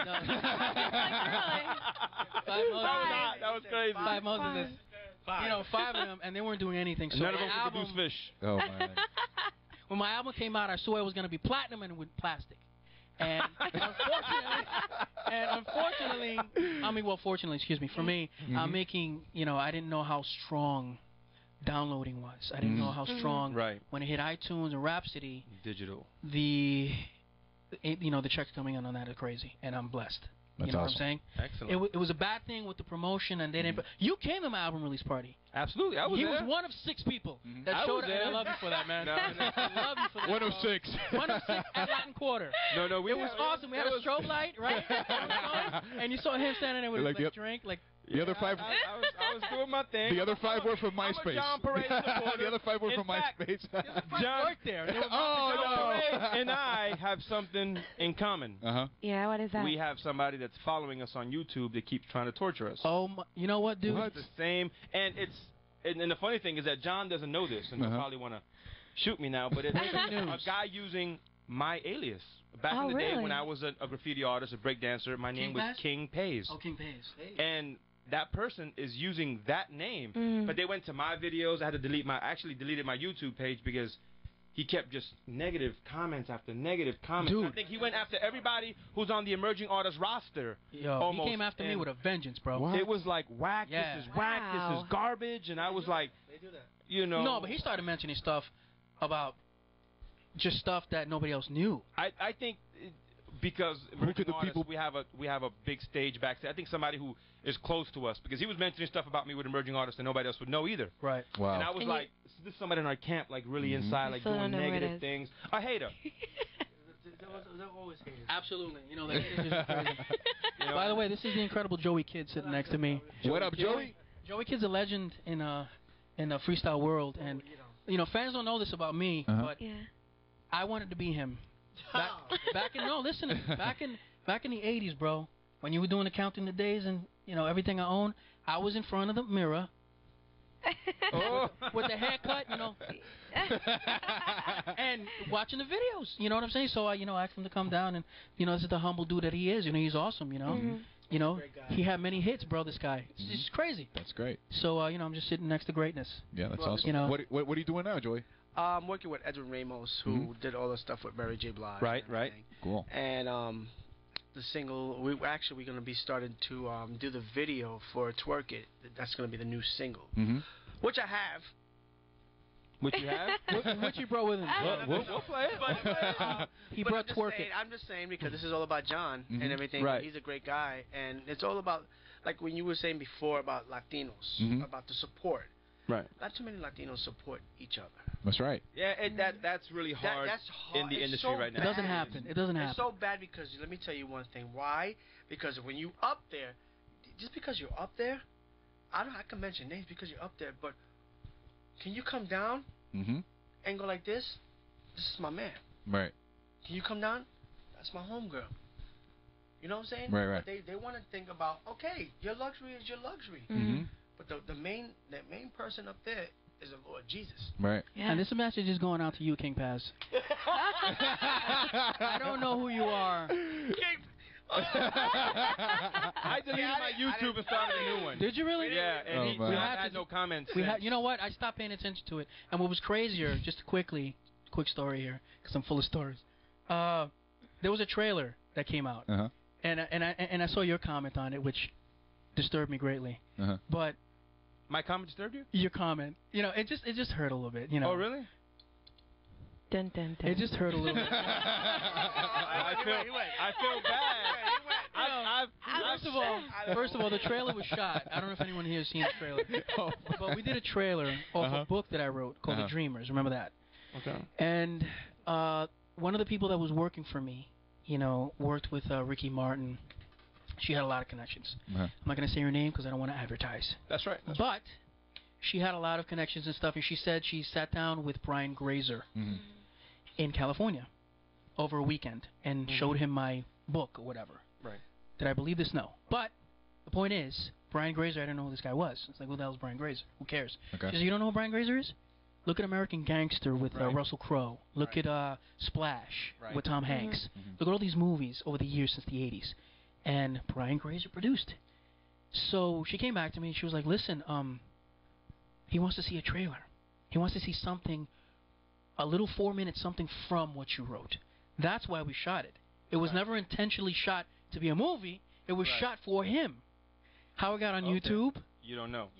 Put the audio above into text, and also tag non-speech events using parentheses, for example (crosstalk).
And uh, five (laughs) That was Moses. not- that was crazy. Five Moses. You know, five of them, and they weren't doing anything. So None of my them could album, produce fish. (laughs) Oh man. when my album came out, I saw it was going to be platinum and with plastic. And (laughs) unfortunately, and unfortunately, I mean, well, fortunately, excuse me, for me, Mhm. I'm making, you know, I didn't know how strong downloading was. I didn't Mhm. know how strong Right. when it hit iTunes and Rhapsody, Digital. the, it, you know, the checks coming in on that are crazy, and I'm blessed. That's you know awesome. what I'm saying? Excellent. It, w- it was a bad thing with the promotion, and they didn't. Mhm. You came to my album release party. Absolutely. I was he there. was one of six people Mhm. that I showed up. And I there. love you for that, man. (laughs) No, no. (laughs) I love you for that. One of bro. six. (laughs) One of six at Latin Quarter. No, no, we It was had- awesome. We had a strobe light, right? and you saw him standing there with Like his the- drink, like The other five. I, I, was, I was doing my (laughs) thing. The other five were from MySpace. John Perez (laughs) supporter. the other five were In from fact, MySpace. John, worked there. Oh John no. (laughs) And I have something in common. Uh huh. Yeah, what is that? We have somebody that's following us on YouTube that keeps trying to torture us. Oh, my, you know what, dude? It's the same, and it's and, and the funny thing is that John doesn't know this, and Uh-huh. he'll probably want to shoot me now. But it's a guy using my alias. Back Oh, in the day when I was a, a graffiti artist, a breakdancer, my name King was Bass? King Pays, Oh, King Pays. Hey. and that person is using that name. Mm. But they went to my videos. I had to delete my. I actually deleted my YouTube page because he kept just negative comments after negative comments. Dude. I think he went after everybody who's on the emerging artist roster. Yo, almost, he came after me with a vengeance, bro. What? It was like whack. Yeah. This is whack. This is garbage. And I was like, you know. No, but he started mentioning stuff about just stuff that nobody else knew. I I think it, because Who emerging could the artists, people- we have a we have a big stage backstage. I think somebody who is close to us because he was mentioning stuff about me with emerging artists that nobody else would know either. Right. Wow. And I was And you- like, this is somebody in our camp, like really Mhm. inside, like doing don't know who it negative is. things. A hater. (laughs) Absolutely. You know, that (laughs) is just crazy. You know? By the way, this is the incredible Joey Kid sitting next to me. what up, Joey? Joey Kid's a legend in uh in the freestyle world, and you know fans don't know this about me, Uh-huh. but yeah. I wanted to be him. Back, back in no, listen, (laughs) back in back in the '80s, bro, when you were doing the counting the days and you know everything I own, I was in front of the mirror (laughs) Oh. with the haircut, you know, (laughs) and watching the videos. You know what I'm saying? So I, you know, asked him to come down, and you know, this is the humble dude that he is. You know, he's awesome. You know, Mhm. you know, he had many hits, bro. This guy, it's just crazy. That's great. So uh, you know, I'm just sitting next to greatness. Yeah, that's Well, awesome. you know- what, what what are you doing now, Joey? I'm working with Edwin Ramos, who Mhm. did all the stuff with Mary J. Blige. Right, right. Cool. And um, the single, we actually we're gonna be starting to um do the video for Twerk It. That's gonna be the new single, Mm-hmm. which I have. Which you have? (laughs) What, what you brought with him? We'll, (laughs) play it. But, uh, He but brought I'm twerk saying, it. I'm just saying because this is all about John Mhm. and everything. Right. He's a great guy, and it's all about like when you were saying before about Latinos, Mhm. about the support. Right. Not too many Latinos support each other. That's right. Yeah, and that that's really That- hard that's hard. in the It's industry so right now. It doesn't happen. It doesn't happen. It's so bad because let me tell you one thing. Why? Because when you up there, just because you're up there, I don't. I can mention names because you're up there, but can you come down Mm-hmm. and go like this? This is my man. Right. Can you come down? That's my homegirl. You know what I'm saying? Right, right. But they they want to think about okay, your luxury is your luxury, Mm-hmm. But the the main the main person up there is the Lord Jesus. Right. Yeah. And this message is going out to you, King Paz. (laughs) I don't know who you are. (laughs) I deleted Yeah, I my YouTube and started a new one. Did you really? Yeah, and Oh, he, we We had, had no comments. We had, you know what? I stopped paying attention to it. And what was crazier, just quickly, quick story here, because I'm full of stories. Uh, there was a trailer that came out, Uh huh. and I- and I and I saw your comment on it, which disturbed me greatly. Uh huh. But My comment disturbed you? your comment, you know, it just it just hurt a little bit. You know. Oh, really? Dun, dun, dun. It just hurt a little bit. (laughs) I feel, I feel bad. I, First of all, first of all, the trailer was shot. I don't know if anyone here has seen the trailer, (laughs) Oh. but we did a trailer off Uh-huh. a book that I wrote called Uh-huh. The Dreamers. Remember that? okay. And uh, one of the people that was working for me, you know, worked with uh, Ricky Martin. She had a lot of connections. Uh-huh. I'm not going to say her name because I don't want to advertise. That's right. That's But she had a lot of connections and stuff, and she said she sat down with Brian Grazer Mhm. in California over a weekend and Mhm. showed him my book or whatever. Right. Did I believe this? No. But the point is, Brian Grazer, I didn't know who this guy was. It's like, who the hell's Brian Grazer? Who cares? Okay. She said, you don't know who Brian Grazer is? Look at American Gangster with uh, Russell Crowe. Look Right. at uh, Splash Right. with Tom Hanks. Mhm. Look at all these movies over the years since the 80s. And Brian Grazer produced. So she came back to me and she was like, "Listen, um, he wants to see a trailer. He wants to see something, a little four minute something from what you wrote. That's why we shot it. It was Right. never intentionally shot to be a movie. It was Right. shot for him. How it got on Okay. YouTube, You don't know.